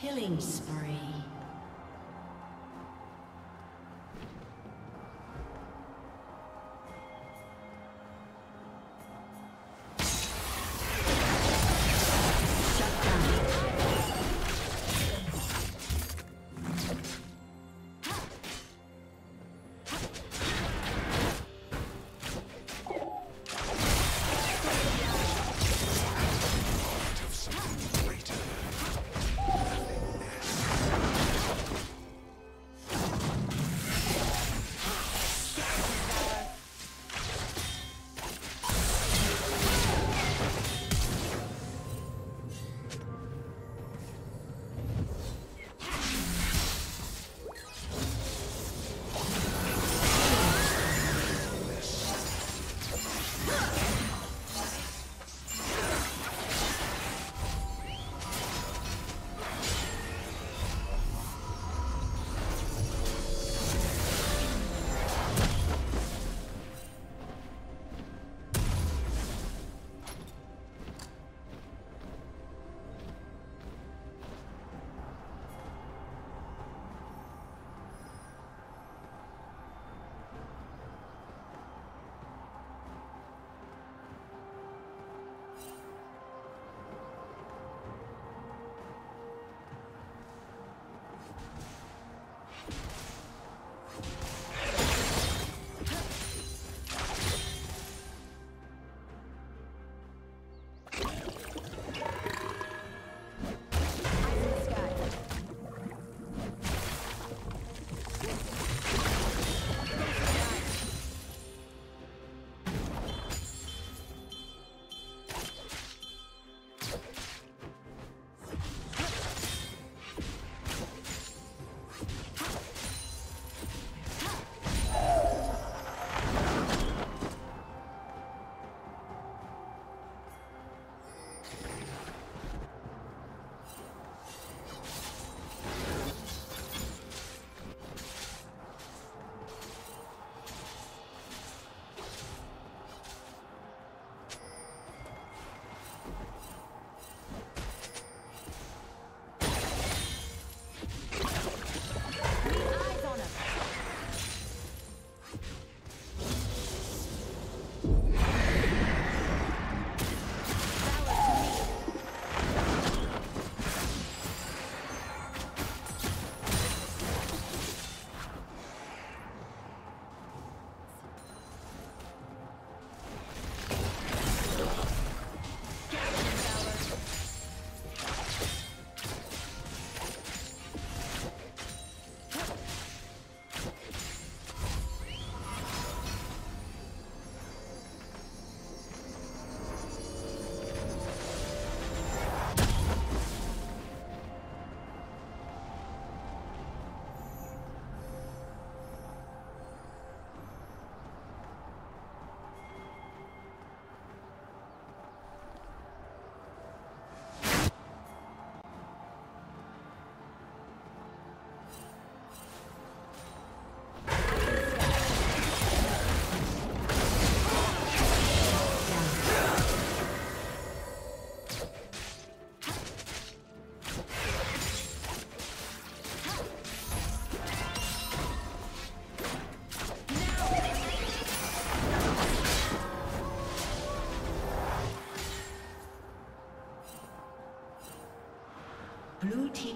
Killing spree.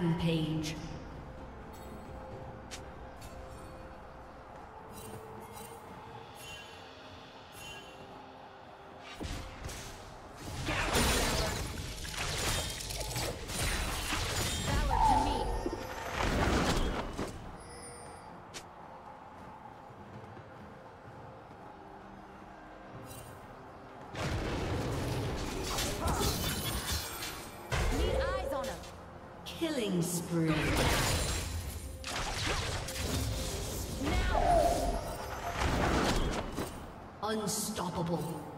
Rampage. Unstoppable.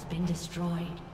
Has been destroyed.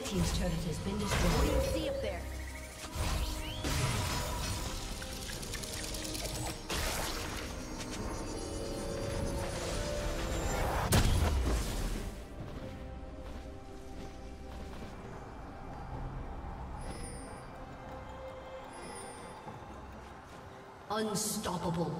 Red Team's turret has been destroyed. What do you see up there? Unstoppable.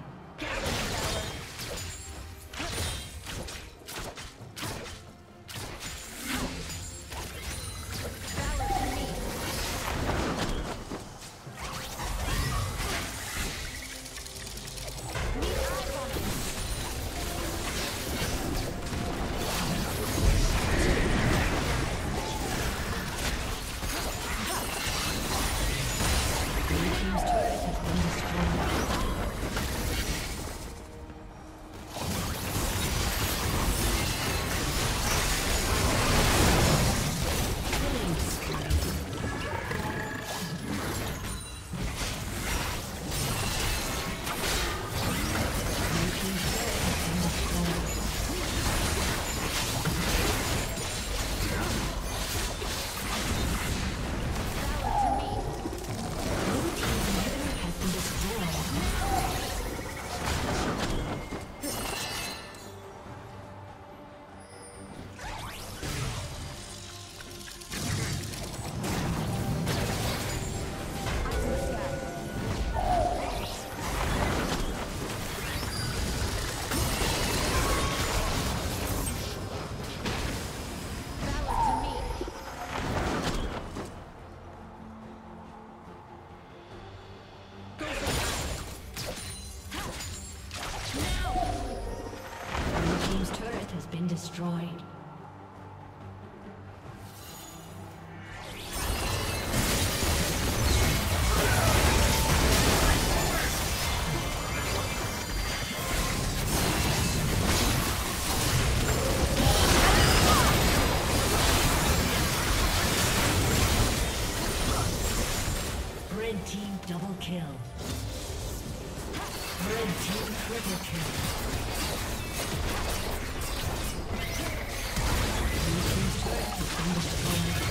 kill. Red team triple kill. Blue team's turret has been destroyed.